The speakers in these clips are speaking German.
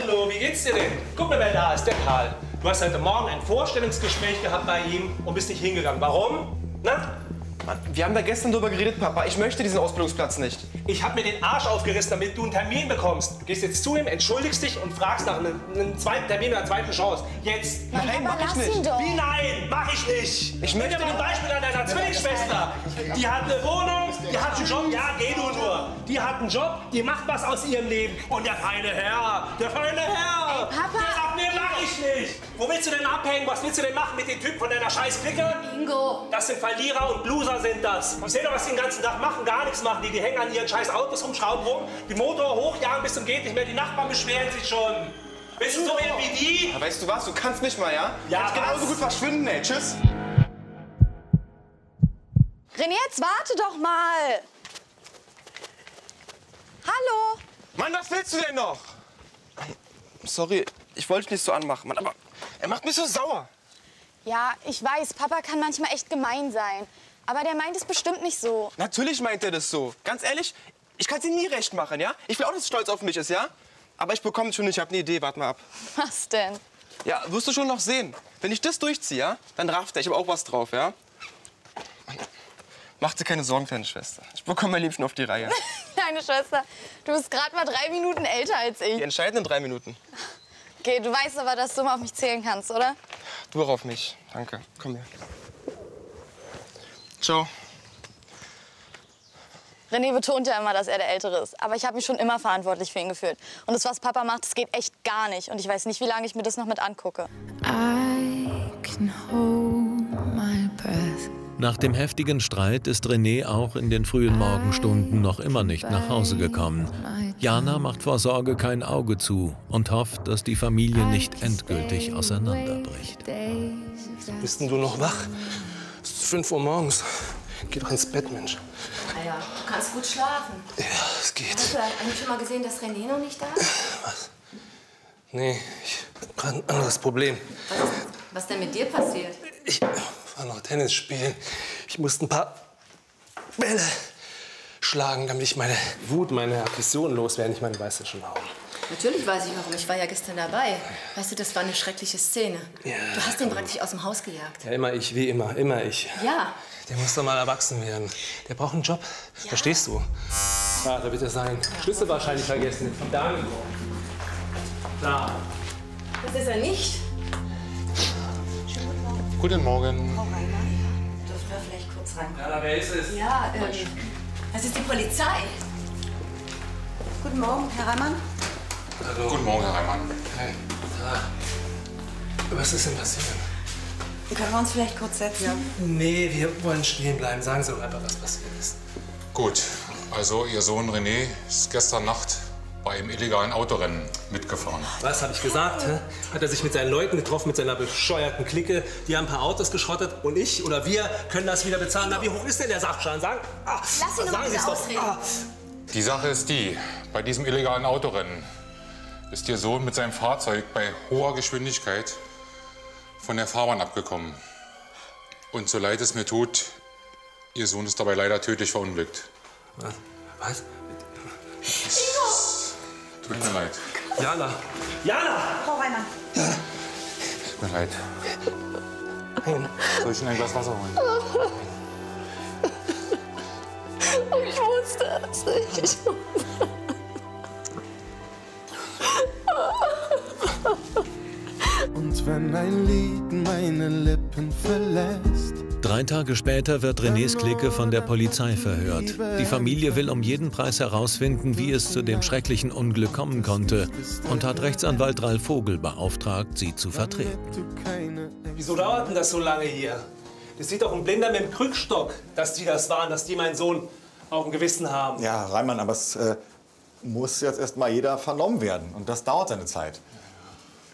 Hallo, wie geht's dir denn? Guck mal, wer da ist, der Karl. Du hast heute Morgen ein Vorstellungsgespräch gehabt bei ihm und bist nicht hingegangen. Warum? Na? Mann, wir haben da gestern drüber geredet, Papa. Ich möchte diesen Ausbildungsplatz nicht. Ich habe mir den Arsch aufgerissen, damit du einen Termin bekommst. Du gehst jetzt zu ihm, entschuldigst dich und fragst nach einem, einem zweiten Termin oder einer zweiten Chance. Jetzt. Nein, mach ich nicht. Wie nein? Mach ich nicht. Ich möchte dir mal ein Beispiel an deiner Zwillingsschwester. Die hat eine Wohnung, die hat einen Job. Ja, geh du nur. Die hat einen Job, die macht was aus ihrem Leben. Und der feine Herr, der feine Herr. Ey, Papa. Nee, mach ich nicht. Wo willst du denn abhängen? Was willst du denn machen mit den Typen von deiner scheiß Clique? Ingo. Das sind Verlierer und Loser sind das. Ich sehe doch, was die den ganzen Tag machen. Gar nichts machen die. Die hängen an ihren scheiß Autos rum, schrauben rum, die Motor hochjagen bis zum geht nicht mehr. Die Nachbarn beschweren sich schon. Bist du so wie die? Ja, weißt du was? Du kannst nicht mal, ja? Ja, Kannst genauso gut verschwinden, ey. Tschüss. René, jetzt warte doch mal. Hallo. Mann, was willst du denn noch? Sorry, ich wollte dich nicht so anmachen, Mann, aber er macht mich so sauer. Ja, ich weiß, Papa kann manchmal echt gemein sein. Aber der meint es bestimmt nicht so. Natürlich meint er das so. Ganz ehrlich, ich kann es ihm nie recht machen, ja? Ich will auch, dass er stolz auf mich ist, ja? Aber ich bekomme schon, ich habe eine Idee, warte mal ab. Was denn? Ja, wirst du schon noch sehen. Wenn ich das durchziehe, ja, dann rafft er. Ich habe auch was drauf, ja? Mach dir keine Sorgen, kleine Schwester. Ich bekomme mein Leben schon auf die Reihe. Deine Schwester, du bist gerade mal drei Minuten älter als Die ich. entscheidenden drei Minuten. Okay, du weißt aber, dass du mal auf mich zählen kannst, oder? Du auch auf mich. Danke. Komm her. Ciao. René betont ja immer, dass er der Ältere ist. Aber ich habe mich schon immer verantwortlich für ihn gefühlt. Und das, was Papa macht, das geht echt gar nicht. Und ich weiß nicht, wie lange ich mir das noch mit angucke. I can hold my breath. Nach dem heftigen Streit ist René auch in den frühen Morgenstunden noch immer nicht nach Hause gekommen. Jana macht vor Sorge kein Auge zu und hofft, dass die Familie nicht endgültig auseinanderbricht. Bist denn du noch wach? Es ist 5 Uhr morgens. Geh doch ins Bett, Mensch. Naja, du kannst gut schlafen. Ja, es geht. Hast du eigentlich schon mal gesehen, dass René noch nicht da ist? Nee, ich hab gerade ein anderes Problem. Was, was denn mit dir passiert? Ich war noch Tennis spielen. Ich musste ein paar Bälle schlagen, damit ich meine Wut, meine Aggression loswerde. Ich meine, du weißt ja schon warum. Natürlich weiß ich warum. Ich war ja gestern dabei. Weißt du, das war eine schreckliche Szene. Ja, du hast ihn praktisch aus dem Haus gejagt. Ja, immer ich, wie immer, immer ich. Ja. Der muss doch mal erwachsen werden. Der braucht einen Job. Verstehst du? Vater, bitte sein. Schlüssel wahrscheinlich vergessen. Danke. Da. Das ist er nicht. Guten Morgen. Rein? Ja, wer ist es? Ja, ähm, das ist die Polizei. Guten Morgen, Herr Reimann. Guten Morgen, Herr Reimann. Hey. Was ist denn passiert? Können wir uns vielleicht kurz setzen? Nee, wir wollen stehen bleiben. Sagen Sie doch einfach, was passiert ist. Gut, also Ihr Sohn René ist gestern Nacht bei einem illegalen Autorennen mitgefahren. Was habe ich gesagt? Hä? Hat er sich mit seinen Leuten getroffen, mit seiner bescheuerten Clique? Die haben ein paar Autos geschrottet und ich oder wir können das wieder bezahlen. Na, wie hoch ist denn der Sachschaden? Sagen, ah, Lass ihn doch sagen bitte Sie's doch. ausreden. Ah. Die Sache ist die, bei diesem illegalen Autorennen ist Ihr Sohn mit seinem Fahrzeug bei hoher Geschwindigkeit von der Fahrbahn abgekommen. Und so leid es mir tut, Ihr Sohn ist dabei leider tödlich verunglückt. Was? Was? Tut mir leid. Jana! Jana! Frau Reimann. Tut mir leid. Soll ich Ihnen ein Glas Wasser holen? Ich wusste es nicht. Und wenn ein Lied meine Lippen verlässt, Drei Tage später wird Renés Clique von der Polizei verhört. Die Familie will um jeden Preis herausfinden, wie es zu dem schrecklichen Unglück kommen konnte und hat Rechtsanwalt Ralf Vogel beauftragt, sie zu vertreten. Wieso dauert denn das so lange hier? Das sieht doch ein Blinder mit dem Krückstock, dass die das waren, dass die meinen Sohn auf dem Gewissen haben. Ja, Reimann, aber es äh, muss jetzt erst mal jeder vernommen werden. Und das dauert seine Zeit.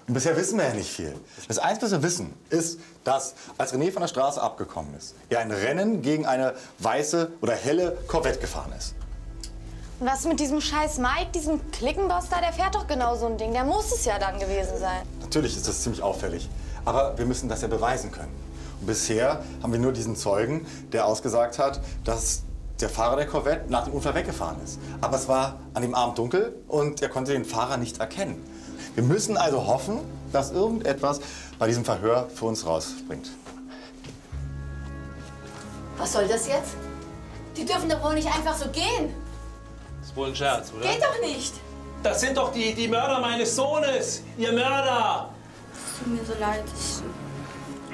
Und bisher wissen wir ja nicht viel. Das Einzige, was wir wissen, ist, dass als René von der Straße abgekommen ist, er ein Rennen gegen eine weiße oder helle Corvette gefahren ist. Und was mit diesem scheiß Mike, diesem Klickenboss da, der fährt doch genau so ein Ding. Der muss es ja dann gewesen sein. Natürlich ist das ziemlich auffällig. Aber wir müssen das ja beweisen können. Und bisher haben wir nur diesen Zeugen, der ausgesagt hat, dass der Fahrer der Corvette nach dem Unfall weggefahren ist. Aber es war an dem Abend dunkel und er konnte den Fahrer nicht erkennen. Wir müssen also hoffen, dass irgendetwas bei diesem Verhör für uns rausspringt. Was soll das jetzt? Die dürfen doch wohl nicht einfach so gehen. Das ist wohl ein Scherz, oder? Geht doch nicht. Das sind doch die, die Mörder meines Sohnes. Ihr Mörder. Es tut mir so leid.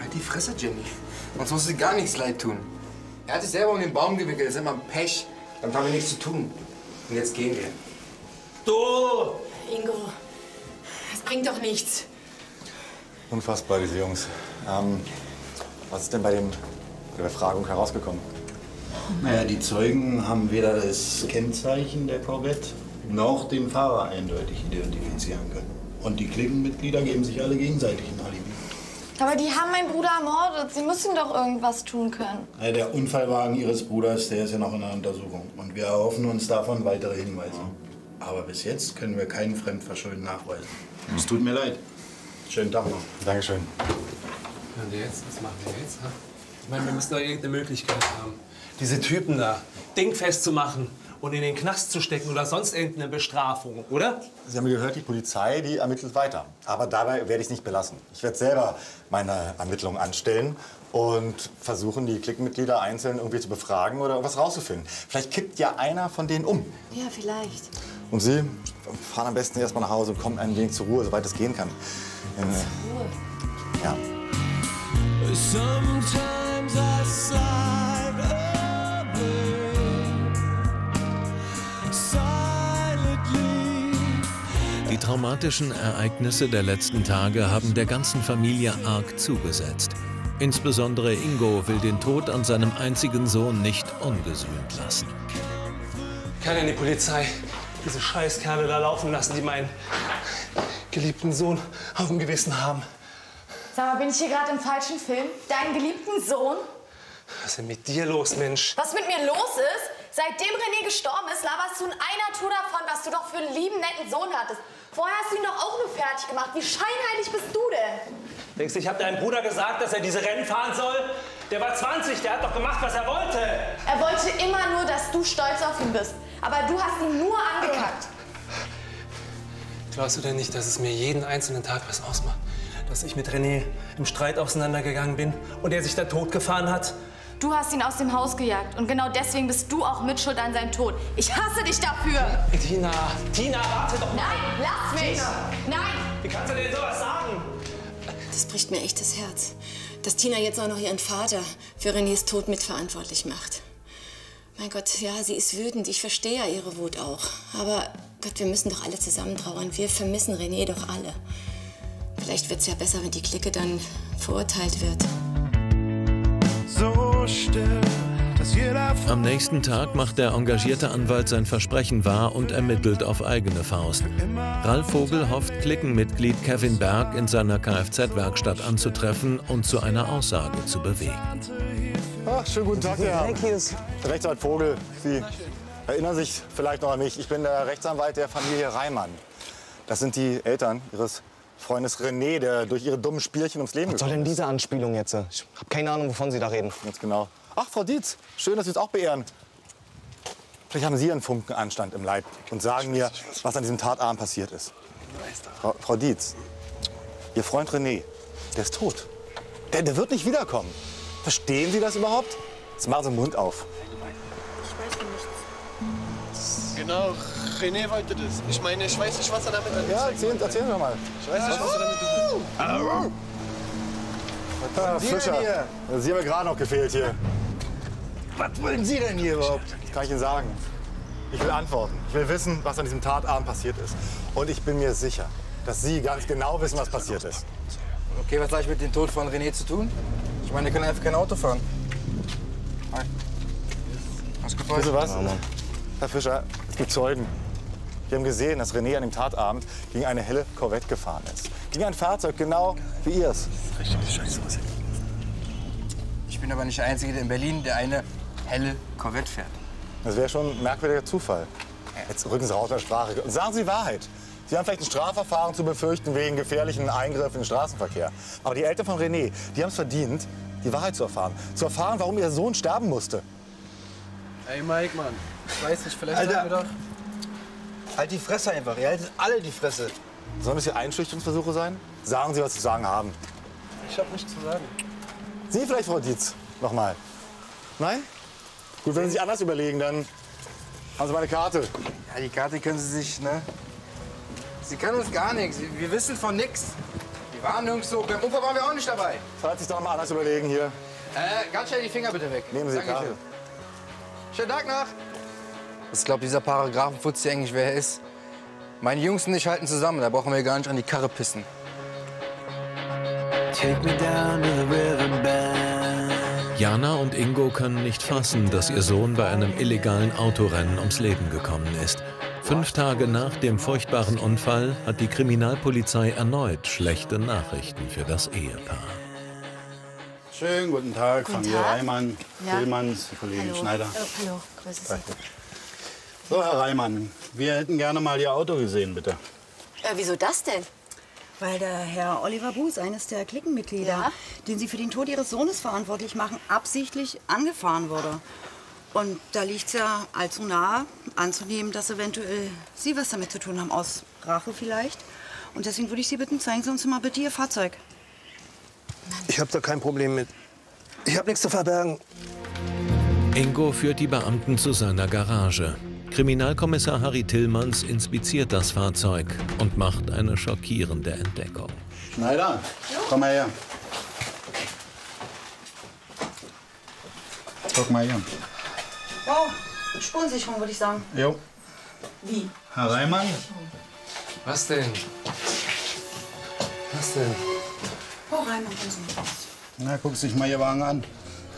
Halt die Fresse, Jenny. Uns muss sie gar nichts leid tun. Er hat sich selber um den Baum gewickelt. Das ist immer Pech. Damit haben wir nichts zu tun. Und jetzt gehen wir. Du! Ingo, bringt doch nichts. Unfassbar, diese Jungs. Ähm, was ist denn bei, dem, bei der Befragung herausgekommen? Naja, die Zeugen haben weder das Kennzeichen der Corvette noch den Fahrer eindeutig identifizieren können. Und die Klickenmitglieder geben sich alle gegenseitig ein Alibi. Aber die haben meinen Bruder ermordet. Sie müssen doch irgendwas tun können. Ja, Der Unfallwagen ihres Bruders, der ist ja noch in der Untersuchung. Und wir erhoffen uns davon weitere Hinweise. Aber bis jetzt können wir kein Fremdverschulden nachweisen. Es tut mir leid. Schönen Tag noch. Dankeschön. Und jetzt? Was machen wir jetzt? ha? Ich meine, wir müssen doch irgendeine Möglichkeit haben, diese Typen da dingfest zu machen und in den Knast zu stecken oder sonst irgendeine Bestrafung, oder? Sie haben gehört, die Polizei, die ermittelt weiter. Aber dabei werde ich es nicht belassen. Ich werde selber meine Ermittlungen anstellen und versuchen, die Klickenmitglieder einzeln irgendwie zu befragen oder irgendwas rauszufinden. Vielleicht kippt ja einer von denen um. Ja, vielleicht. Und Sie fahren am besten erst mal nach Hause und kommen ein wenig zur Ruhe, soweit es gehen kann. Denn, äh, ja. Sometimes I slide away silently. Die traumatischen Ereignisse der letzten Tage haben der ganzen Familie arg zugesetzt. Insbesondere Ingo will den Tod an seinem einzigen Sohn nicht ungesühnt lassen. Kann denn die Polizei diese Scheißkerle da laufen lassen, die meinen geliebten Sohn auf dem Gewissen haben? Sag mal, bin ich hier gerade im falschen Film? Deinen geliebten Sohn? Was ist denn mit dir los, Mensch? Was mit mir los ist? Seitdem René gestorben ist, laberst du in einer Tour davon, was du doch für einen lieben, netten Sohn hattest. Vorher hast du ihn doch auch nur fertig gemacht. Wie scheinheilig bist du denn? Denkst du, ich habe deinem Bruder gesagt, dass er diese Rennen fahren soll? Der war 20, der hat doch gemacht, was er wollte. Er wollte immer nur, dass du stolz auf ihn bist. Aber du hast ihn nur angekackt. Glaubst du denn nicht, dass es mir jeden einzelnen Tag was ausmacht? Dass ich mit René im Streit auseinandergegangen bin und er sich da totgefahren hat? Du hast ihn aus dem Haus gejagt und genau deswegen bist du auch mitschuld an seinem Tod. Ich hasse dich dafür. Tina, Tina, warte doch mal. Nein, lass mich. Tina. Nein. Wie kannst du denn sowas sagen? Das bricht mir echt das Herz, dass Tina jetzt auch noch ihren Vater für Renés Tod mitverantwortlich macht. Mein Gott, ja, sie ist wütend. Ich verstehe ja ihre Wut auch. Aber Gott, wir müssen doch alle zusammen trauern. Wir vermissen René doch alle. Vielleicht wird es ja besser, wenn die Clique dann verurteilt wird. Am nächsten Tag macht der engagierte Anwalt sein Versprechen wahr und ermittelt auf eigene Faust. Ralf Vogel hofft, Klickenmitglied Kevin Berg in seiner Kfz-Werkstatt anzutreffen und zu einer Aussage zu bewegen. Ach, schönen guten Tag, Herr Rechtsanwalt Vogel. Sie erinnern sich vielleicht noch an mich. Ich bin der Rechtsanwalt der Familie Reimann. Das sind die Eltern Ihres Freundes René, der durch ihre dummen Spielchen ums Leben Was soll denn diese Anspielung jetzt? Ich habe keine Ahnung, wovon Sie da reden. Ganz genau. Ach, Frau Dietz, schön, dass Sie uns auch beehren. Vielleicht haben Sie einen Funken Anstand im Leib und sagen mir, was an diesem Tatabend passiert ist. Frau, Frau Dietz, Ihr Freund René, der ist tot. Der, der wird nicht wiederkommen. Verstehen Sie das überhaupt? Jetzt machen Sie den Mund auf. Genau, René wollte das. Ich meine, ich weiß nicht, was er damit Ja, erzählen, erzählen Sie mal. Ich weiß nicht, was er damit Herr Sie denn Fischer, hier? Sie haben mir gerade noch gefehlt hier. Was wollen Sie denn hier überhaupt? Das kann ich Ihnen sagen. Ich will antworten. Ich will wissen, was an diesem Tatabend passiert ist. Und ich bin mir sicher, dass Sie ganz genau wissen, was passiert ist. Okay, was gleich mit dem Tod von René zu tun? Ich meine, der kann einfach kein Auto fahren. Hi. Hast gefreut? Wissen Sie was? Herr Fischer, es gibt Zeugen. Die haben gesehen, dass René an dem Tatabend gegen eine helle Corvette gefahren ist. Gegen ein Fahrzeug genau wie Ihres. Richtig scheiße. Ich bin aber nicht der Einzige in Berlin, der eine helle Corvette fährt. Das wäre schon ein merkwürdiger Zufall. Jetzt rücken Sie raus aus der Sprache und sagen Sie die Wahrheit. Sie haben vielleicht ein Strafverfahren zu befürchten wegen gefährlichen Eingriffen in den Straßenverkehr. Aber die Eltern von René, die haben es verdient, die Wahrheit zu erfahren. Zu erfahren, warum ihr Sohn sterben musste. Ey, Mike, Mann. Ich weiß nicht, vielleicht Alter. sagen wir doch... Halt die Fresse einfach, ihr haltet alle die Fresse. Sollen das hier Einschüchterungsversuche sein? Sagen Sie, was Sie zu sagen haben. Ich habe nichts zu sagen. Sie vielleicht, Frau Dietz, nochmal. Nein? Gut, wenn Sie sich anders überlegen, dann haben Sie meine Karte. Ja, die Karte können Sie sich, ne? Sie können uns gar nichts. Wir wissen von nichts. Wir waren nirgendwo. Beim Unfall waren wir auch nicht dabei. Falls Sie sich doch mal anders überlegen hier. Äh, ganz schnell die Finger bitte weg. Nehmen Sie die Dankeschön. Karte. Schönen Tag noch. Was glaubt dieser Paragraphenfutz hier eigentlich, wer er ist? Meine Jungs und ich halten zusammen. Da brauchen wir gar nicht an die Karre pissen. Take me down to the. Jana und Ingo können nicht fassen, dass ihr Sohn bei einem illegalen Autorennen ums Leben gekommen ist. Fünf Tage nach dem furchtbaren Unfall hat die Kriminalpolizei erneut schlechte Nachrichten für das Ehepaar. Schönen guten Tag, Guten Familie Tag. Reimann, Ja. Tillmanns, Kollegin Hallo. Schneider. Oh, hallo, grüße Sie. So, Herr Reimann, wir hätten gerne mal Ihr Auto gesehen, bitte. Äh, wieso das denn? Weil der Herr Oliver Buß, eines der Cliquenmitglieder, den Sie für den Tod Ihres Sohnes verantwortlich machen, absichtlich angefahren wurde. Und da liegt es ja allzu nahe, anzunehmen, dass eventuell Sie was damit zu tun haben, aus Rache vielleicht. Und deswegen würde ich Sie bitten, zeigen Sie uns mal bitte Ihr Fahrzeug. Ich habe da kein Problem mit. Ich habe nichts zu verbergen. Ingo führt die Beamten zu seiner Garage. Kriminalkommissar Harry Tillmanns inspiziert das Fahrzeug und macht eine schockierende Entdeckung. Schneider, komm mal her. Guck mal hier. Wow, Spurensicherung würde ich sagen. Jo. Wie? Herr Reimann, Was denn? Was denn? Oh, Reimann, na, guck sich mal Ihr Wagen an.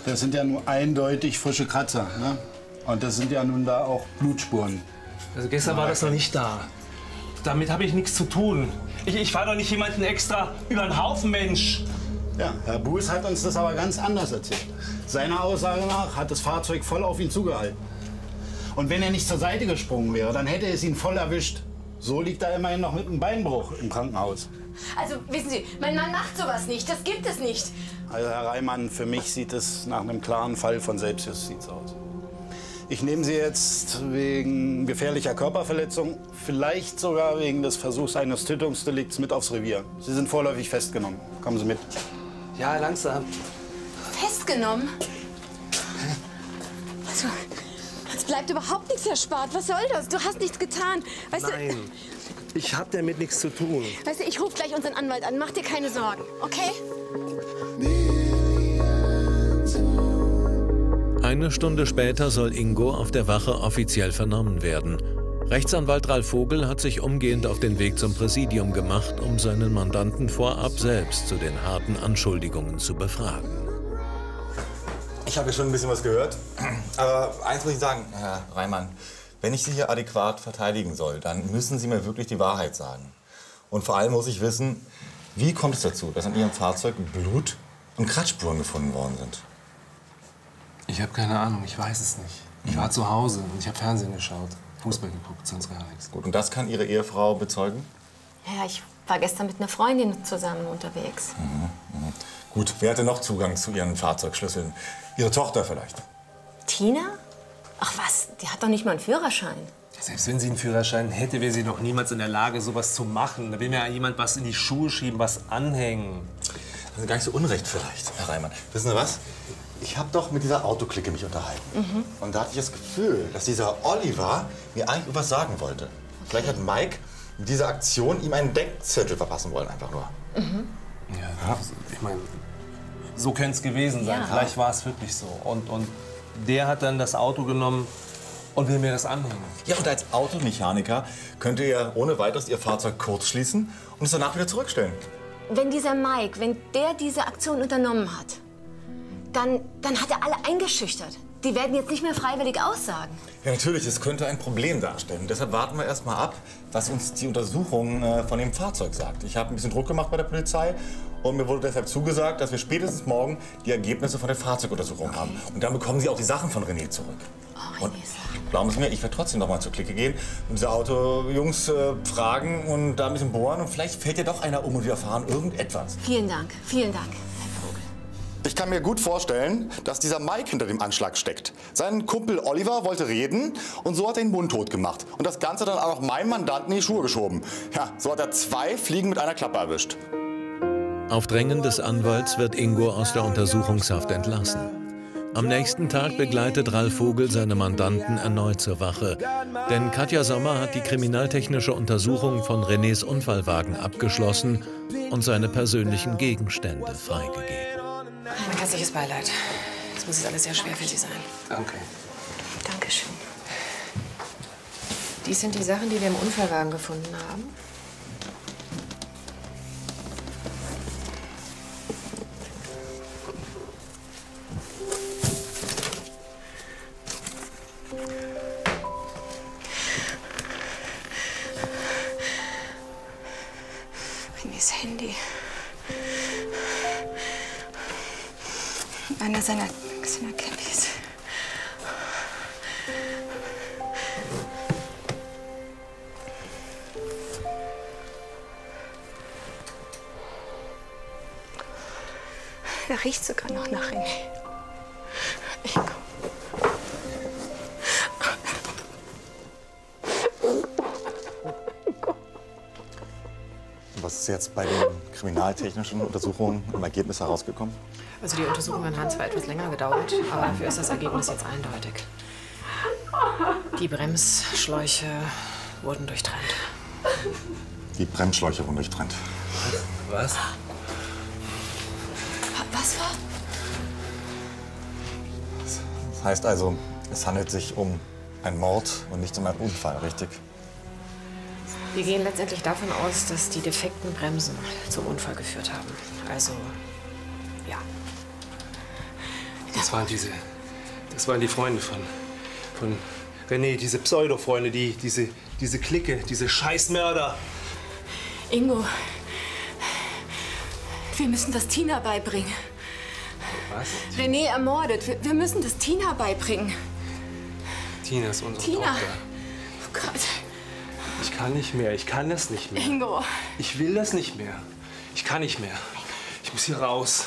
Das sind ja nur eindeutig frische Kratzer. Ne? Und das sind ja nun da auch Blutspuren. Also gestern war das noch nicht da. Damit habe ich nichts zu tun. Ich, ich fahre doch nicht jemanden extra über den Haufen, Mensch. Ja, Herr Buß hat uns das aber ganz anders erzählt. Seiner Aussage nach hat das Fahrzeug voll auf ihn zugehalten. Und wenn er nicht zur Seite gesprungen wäre, dann hätte es ihn voll erwischt. So liegt er immerhin noch mit einem Beinbruch im Krankenhaus. Also, wissen Sie, mein Mann macht sowas nicht. Das gibt es nicht. Also Herr Reimann, für mich sieht es nach einem klaren Fall von Selbstjustiz aus. Ich nehme Sie jetzt wegen gefährlicher Körperverletzung, vielleicht sogar wegen des Versuchs eines Tötungsdelikts mit aufs Revier. Sie sind vorläufig festgenommen. Kommen Sie mit. Ja, langsam. Festgenommen? Also, uns bleibt überhaupt nichts erspart. Was soll das? Du hast nichts getan. Weißt Nein, ich habe damit nichts zu tun. du, weißt du, ich rufe gleich unseren Anwalt an. Mach dir keine Sorgen, okay? Eine Stunde später soll Ingo auf der Wache offiziell vernommen werden. Rechtsanwalt Ralf Vogel hat sich umgehend auf den Weg zum Präsidium gemacht, um seinen Mandanten vorab selbst zu den harten Anschuldigungen zu befragen. Ich habe ja schon ein bisschen was gehört. Aber eins muss ich sagen, Herr Reimann. Wenn ich Sie hier adäquat verteidigen soll, dann müssen Sie mir wirklich die Wahrheit sagen. Und vor allem muss ich wissen, wie kommt es dazu, dass an Ihrem Fahrzeug Blut und Kratzspuren gefunden worden sind? Ich habe keine Ahnung, ich weiß es nicht. Ich war zu Hause und ich habe Fernsehen geschaut. Fußball geguckt, sonst gar nichts. Gut, und das kann Ihre Ehefrau bezeugen? Ja, ich war gestern mit einer Freundin zusammen unterwegs. Gut, wer hatte noch Zugang zu Ihren Fahrzeugschlüsseln? Ihre Tochter vielleicht? Tina? Ach was, die hat doch nicht mal einen Führerschein. Selbst wenn sie einen Führerschein hätte, wäre sie doch niemals in der Lage, sowas zu machen. Da will mir ja jemand was in die Schuhe schieben, was anhängen. Das ist gar nicht so unrecht vielleicht, Herr Reimann. Wissen Sie was? Ich habe doch mit dieser Autoklicke mich unterhalten. Mhm. Und da hatte ich das Gefühl, dass dieser Oliver mir eigentlich etwas sagen wollte. Vielleicht hat Mike mit dieser Aktion ihm einen Denkzettel verpassen wollen, einfach nur. Mhm. Ja, ich meine, so könnte es gewesen sein. Ja. Vielleicht war es wirklich so. Und, und der hat dann das Auto genommen und will mir das anhängen. Ja, und als Automechaniker könnt ihr ja ohne weiteres Ihr Fahrzeug kurz schließen und es danach wieder zurückstellen. Wenn dieser Mike, wenn der diese Aktion unternommen hat, dann, dann hat er alle eingeschüchtert. Die werden jetzt nicht mehr freiwillig aussagen. Ja, natürlich, es könnte ein Problem darstellen. Deshalb warten wir erst mal ab, was uns die Untersuchung äh, von dem Fahrzeug sagt. Ich habe ein bisschen Druck gemacht bei der Polizei und mir wurde deshalb zugesagt, dass wir spätestens morgen die Ergebnisse von der Fahrzeuguntersuchung haben. Und dann bekommen Sie auch die Sachen von René zurück. und glauben Sie mir, ich werde trotzdem noch mal zur Clique gehen und diese Autojungs äh, fragen und da ein bisschen bohren und vielleicht fällt ja doch einer um und wir erfahren irgendetwas. Vielen Dank, vielen Dank. Ich kann mir gut vorstellen, dass dieser Mike hinter dem Anschlag steckt. Sein Kumpel Oliver wollte reden und so hat er ihn mundtot gemacht. Und das Ganze dann auch noch meinem Mandanten in die Schuhe geschoben. Ja, so hat er zwei Fliegen mit einer Klappe erwischt. Auf Drängen des Anwalts wird Ingo aus der Untersuchungshaft entlassen. Am nächsten Tag begleitet Ralf Vogel seine Mandanten erneut zur Wache. Denn Katja Sommer hat die kriminaltechnische Untersuchung von Renés Unfallwagen abgeschlossen und seine persönlichen Gegenstände freigegeben. Mein herzliches Beileid. Das muss jetzt alles sehr schwer für Sie sein. Danke. Dankeschön. Dies sind die Sachen, die wir im Unfallwagen gefunden haben. Ist jetzt bei den kriminaltechnischen Untersuchungen im Ergebnis herausgekommen? Also die Untersuchungen haben zwar etwas länger gedauert, aber dafür ist das Ergebnis jetzt eindeutig. Die Bremsschläuche wurden durchtrennt. Die Bremsschläuche wurden durchtrennt. Was? Was war? Das heißt also, es handelt sich um einen Mord und nicht um einen Unfall, richtig? Wir gehen letztendlich davon aus, dass die defekten Bremsen zum Unfall geführt haben. Also, ja. Das waren diese. Das waren die Freunde von. von René, diese Pseudo-Freunde, die, diese, diese Clique, diese Scheißmörder. Ingo, wir müssen das Tina beibringen. Was? René ermordet. Wir, wir müssen das Tina beibringen. Tina ist unsere Tina. Tochter. Oh Gott. Ich kann nicht mehr, ich kann das nicht mehr. Ingo. Ich will das nicht mehr. Ich kann nicht mehr. Ich muss hier raus.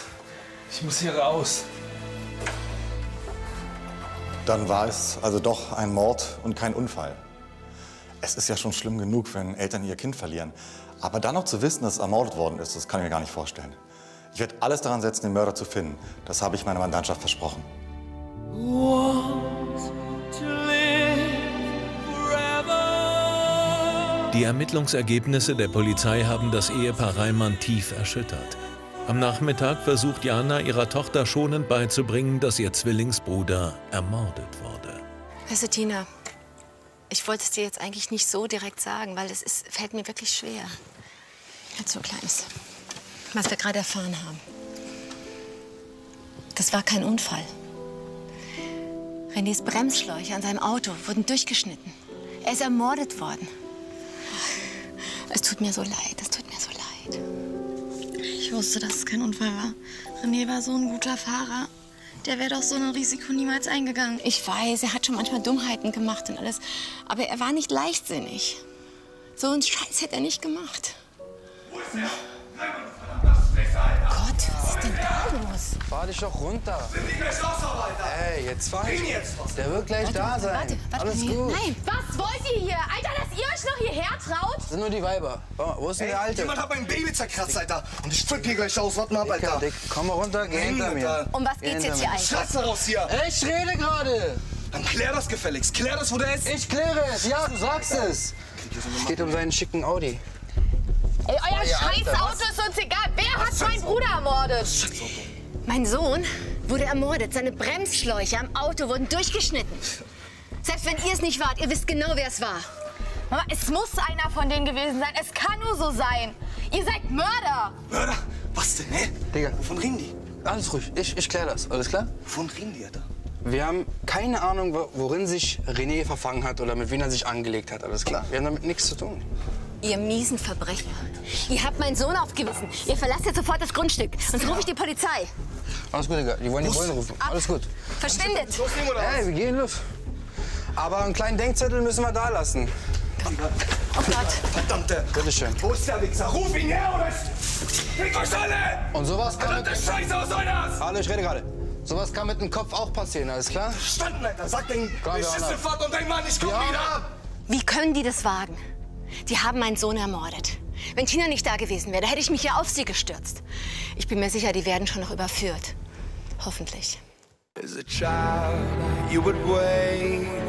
Ich muss hier raus. Dann war es also doch ein Mord und kein Unfall. Es ist ja schon schlimm genug, wenn Eltern ihr Kind verlieren. Aber dann noch zu wissen, dass es ermordet worden ist, das kann ich mir gar nicht vorstellen. Ich werde alles daran setzen, den Mörder zu finden. Das habe ich meiner Mandantschaft versprochen. Die Ermittlungsergebnisse der Polizei haben das Ehepaar Reimann tief erschüttert. Am Nachmittag versucht Jana ihrer Tochter schonend beizubringen, dass ihr Zwillingsbruder ermordet wurde. Du, Tina, ich wollte es dir jetzt eigentlich nicht so direkt sagen, weil es ist, fällt mir wirklich schwer. Jetzt so Kleines. Was wir gerade erfahren haben. Das war kein Unfall. Renés Bremsschläuche an seinem Auto wurden durchgeschnitten. Er ist ermordet worden. Es tut mir so leid, es tut mir so leid. Ich wusste, dass es kein Unfall war. René war so ein guter Fahrer. Der wäre doch so ein Risiko niemals eingegangen. Ich weiß, er hat schon manchmal Dummheiten gemacht und alles. Aber er war nicht leichtsinnig. So einen Scheiß hätte er nicht gemacht. Gott, was ist denn da los? Fahr dich doch runter. Sind die gleich Hausarbeiter? Ey, jetzt fahr was. Der wird gleich Warte, da warte, sein. warte, warte, Alles gut. Nein. Was wollt ihr hier? Alter, noch hierher traut? Das sind nur die Weiber. Wo ist denn der Alte? Jemand hat mein Baby zerkratzt, Alter. Und ich flipp hier gleich aus. Warte mal ab, Alter. Dick, komm mal runter, geh hinter mir. Um was Geh geht's jetzt hier eigentlich? Schratze raus hier. Ey, ich rede gerade. Dann klär das gefälligst. Klär das, wo der ist. Ich kläre es. Ja, du sagst es. Es geht um seinen schicken Audi. Ey, euer scheiß Alter, Auto ist uns egal. Wer hat meinen Bruder ermordet? Mein Sohn wurde ermordet. Seine Bremsschläuche am Auto wurden durchgeschnitten. Selbst wenn ihr es nicht wart, ihr wisst genau, wer es war. Mama, es muss einer von denen gewesen sein. Es kann nur so sein. Ihr seid Mörder. Mörder? Was denn, hä? Digga. Wovon reden die? Alles ruhig. Ich, ich kläre das. Alles klar? Wovon reden die, Alter? Wir haben keine Ahnung, wo- worin sich René verfangen hat oder mit wem er sich angelegt hat. Alles klar? Wir haben damit nichts zu tun. Ihr miesen Verbrecher. Ihr habt meinen Sohn aufgewissen. Ihr verlasst jetzt sofort das Grundstück. Sonst rufe ich die Polizei. Alles gut, Digga. Die wollen die. Bullen rufen. Alles gut. Verschwindet. Los, nehmen wir Ey, wir gehen los. Aber einen kleinen Denkzettel müssen wir da lassen. Oh Gott. Verdammte. Bitteschön. Wo ist der Wichser? Ruf ihn her oder ich... Fick euch alle! Und sowas kann Verdammte Scheiße, was soll das? Hallo, ich rede gerade. Sowas kann mit dem Kopf auch passieren, alles klar? Verstanden, Alter. Sag den ab. Schisselfahrt und dein Mann, ich komm wieder. Wie können die das wagen? Die haben meinen Sohn ermordet. Wenn Tina nicht da gewesen wäre, hätte ich mich ja auf sie gestürzt. Ich bin mir sicher, die werden schon noch überführt. Hoffentlich. As a child, you would wait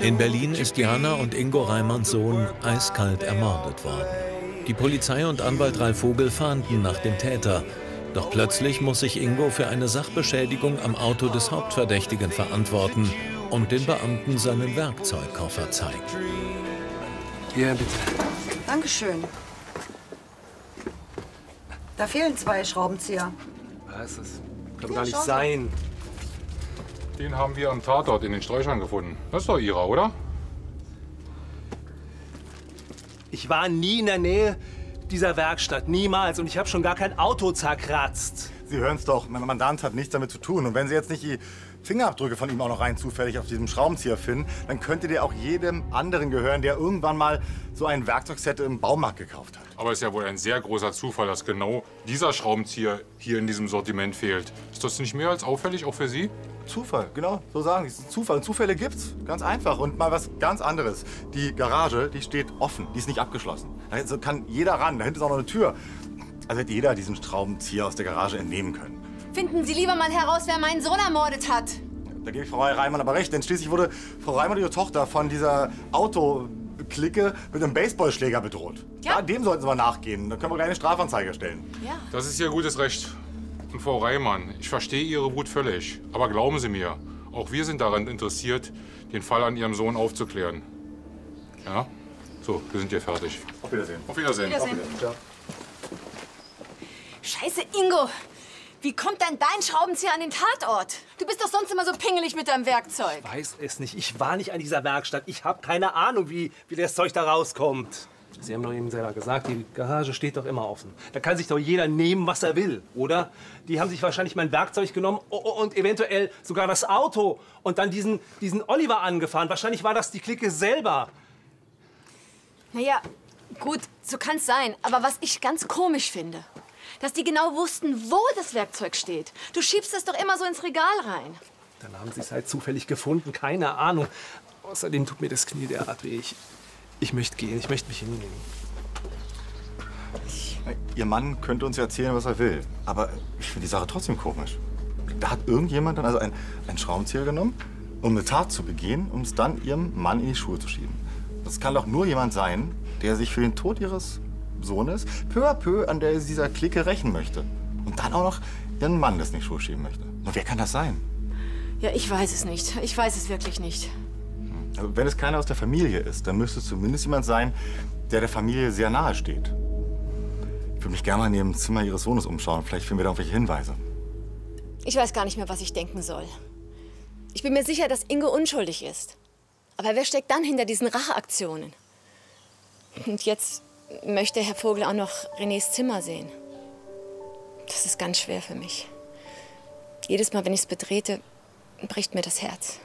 In Berlin ist Jana und Ingo Reimanns Sohn eiskalt ermordet worden. Die Polizei und Anwalt Ralf Vogel fahnden nach dem Täter. Doch plötzlich muss sich Ingo für eine Sachbeschädigung am Auto des Hauptverdächtigen verantworten und den Beamten seinen Werkzeugkoffer zeigen. Hier, bitte. Dankeschön. Da fehlen zwei Schraubenzieher. Was? Das kann doch gar nicht sein. Den haben wir am Tatort in den Sträuchern gefunden. Das ist doch Ihrer, oder? Ich war nie in der Nähe dieser Werkstatt. Niemals. Und ich habe schon gar kein Auto zerkratzt. Sie hören es doch, mein Mandant hat nichts damit zu tun. Und wenn Sie jetzt nicht die Fingerabdrücke von ihm auch noch rein zufällig auf diesem Schraubenzieher finden, dann könnte der auch jedem anderen gehören, der irgendwann mal so ein Werkzeugset im Baumarkt gekauft hat. Aber es ist ja wohl ein sehr großer Zufall, dass genau dieser Schraubenzieher hier in diesem Sortiment fehlt. Ist das nicht mehr als auffällig, auch für Sie? Zufall, genau, so sagen Sie es. Zufall. Und Zufälle gibt's, ganz einfach. Und mal was ganz anderes. Die Garage, die steht offen, die ist nicht abgeschlossen. Da kann jeder ran, da hinten ist auch noch eine Tür. Also hätte jeder diesen Schraubenzieher aus der Garage entnehmen können. Finden Sie lieber mal heraus, wer meinen Sohn ermordet hat. Da gebe ich Frau Reimann aber recht, denn schließlich wurde Frau Reimann, ihre Tochter, von dieser Autoklicke mit einem Baseballschläger bedroht. Ja. dem sollten Sie mal nachgehen. Da können wir gleich eine Strafanzeige stellen. Ja. Das ist Ihr gutes Recht. Und Frau Reimann, ich verstehe Ihre Wut völlig. Aber glauben Sie mir, auch wir sind daran interessiert, den Fall an Ihrem Sohn aufzuklären. Ja? So, wir sind hier fertig. Auf Wiedersehen. Auf Wiedersehen. Wiedersehen. Scheiße, Ingo! Wie kommt denn dein Schraubenzieher an den Tatort? Du bist doch sonst immer so pingelig mit deinem Werkzeug. Ich weiß es nicht. Ich war nicht an dieser Werkstatt. Ich habe keine Ahnung, wie, wie das Zeug da rauskommt. Sie haben doch eben selber gesagt, die Garage steht doch immer offen. Da kann sich doch jeder nehmen, was er will, oder? Die haben sich wahrscheinlich mein Werkzeug genommen und eventuell sogar das Auto und dann diesen, diesen Oliver angefahren. Wahrscheinlich war das die Clique selber. Naja, gut, so kann's sein. Aber was ich ganz komisch finde, dass die genau wussten, wo das Werkzeug steht. Du schiebst es doch immer so ins Regal rein. Dann haben sie es halt zufällig gefunden, keine Ahnung. Außerdem tut mir das Knie derart weh. Ich, ich möchte gehen, ich möchte mich hinlegen. Ihr Mann könnte uns erzählen, was er will. Aber ich finde die Sache trotzdem komisch. Da hat irgendjemand dann also einen, einen Schraubenzieher genommen, um eine Tat zu begehen, um es dann ihrem Mann in die Schuhe zu schieben. Das kann doch nur jemand sein, der sich für den Tod ihres Sohnes peu à peu an der, dieser Clique rächen möchte. Und dann auch noch ihren Mann das in die Schuhe schieben möchte. Und wer kann das sein? Ja, ich weiß es nicht. Ich weiß es wirklich nicht. Aber wenn es keiner aus der Familie ist, dann müsste es zumindest jemand sein, der der Familie sehr nahe steht. Ich würde mich gerne mal neben dem Zimmer ihres Sohnes umschauen. Vielleicht finden wir da irgendwelche Hinweise. Ich weiß gar nicht mehr, was ich denken soll. Ich bin mir sicher, dass Ingo unschuldig ist. Aber wer steckt dann hinter diesen Racheaktionen? Und jetzt möchte Herr Vogel auch noch Renés Zimmer sehen. Das ist ganz schwer für mich. Jedes Mal, wenn ich es betrete, bricht mir das Herz.